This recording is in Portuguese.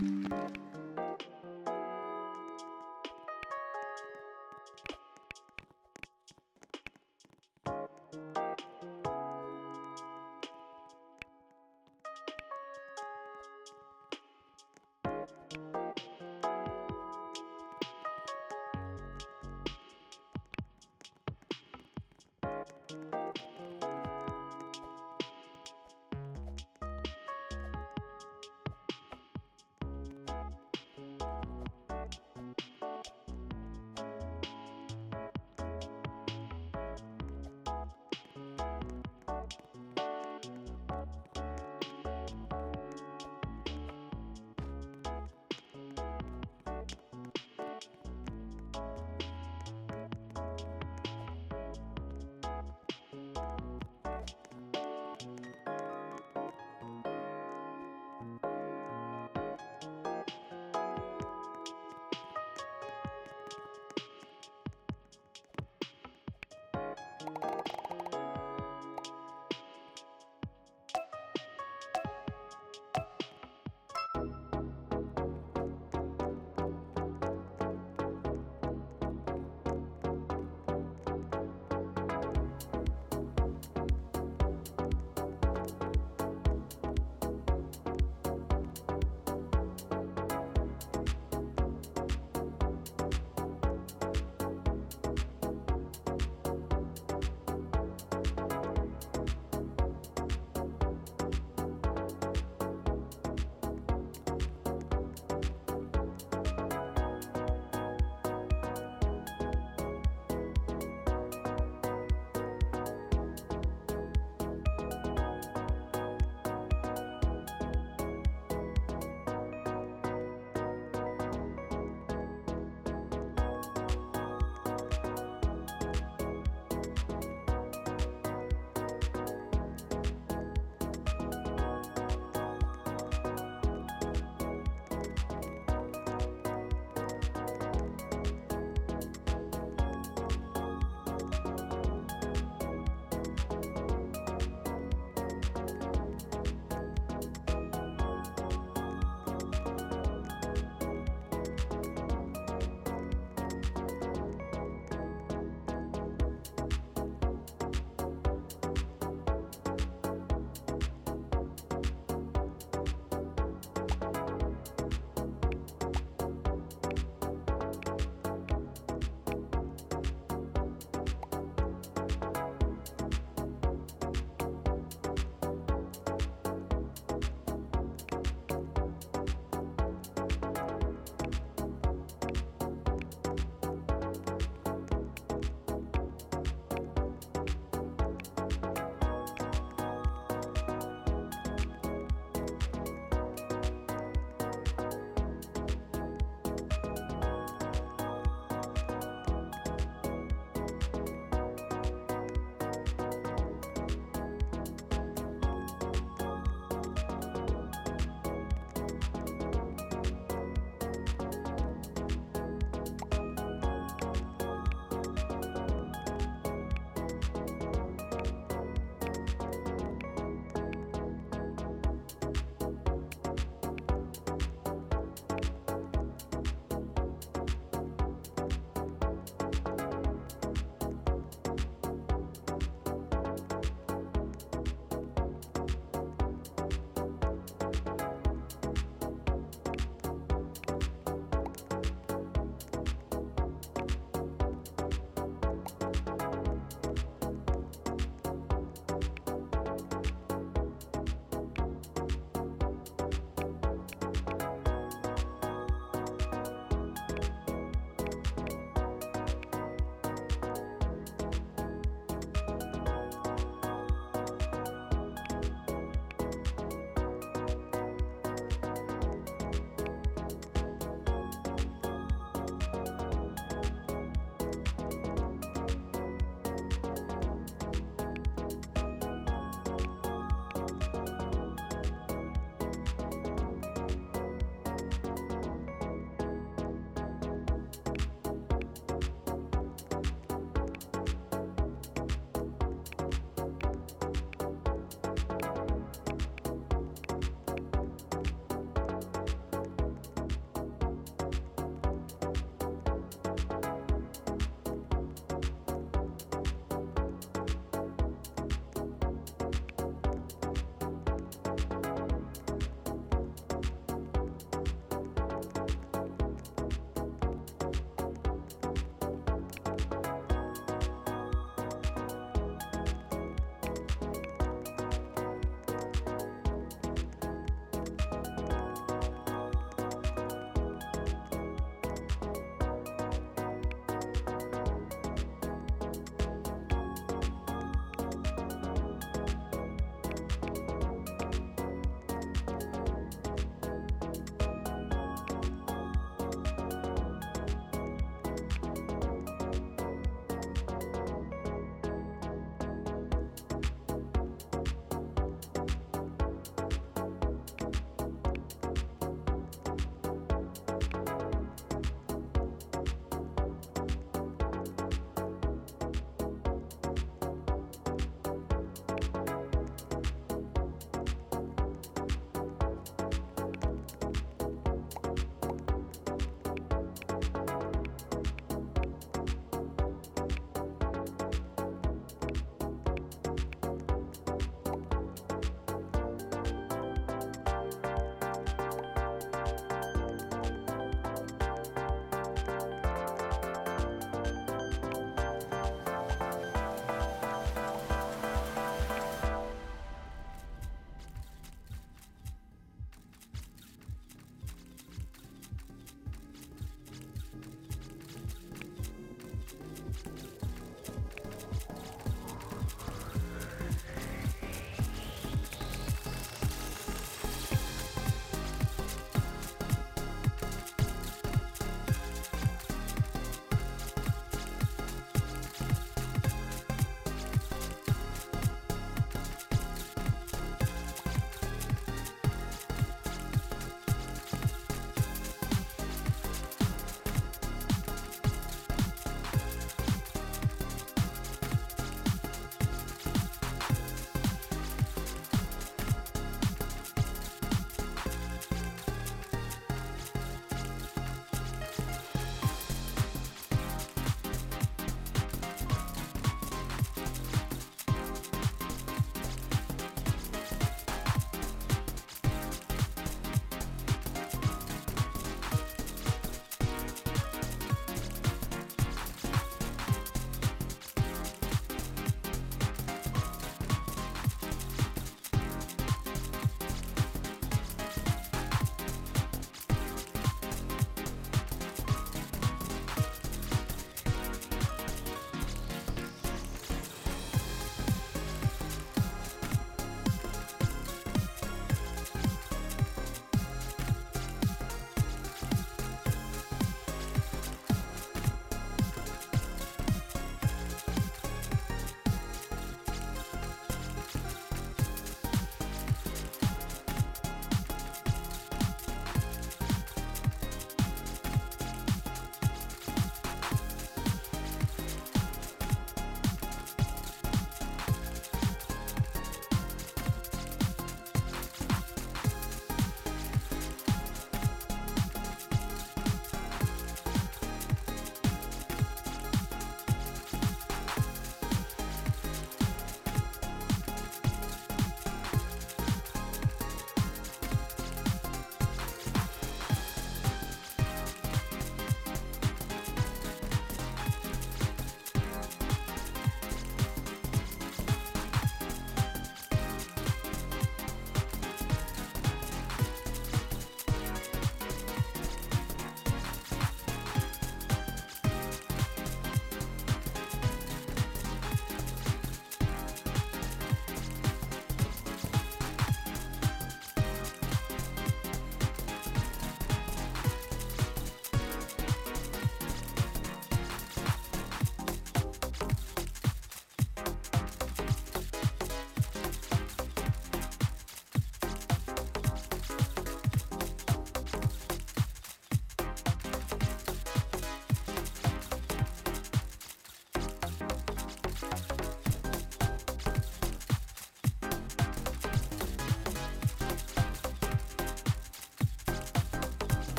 Música